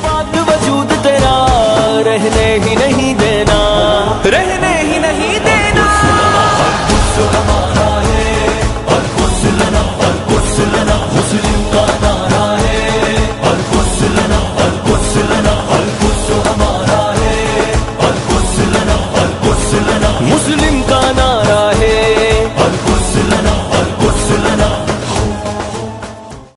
पाक वजूद तेरा रहने ही नहीं देना।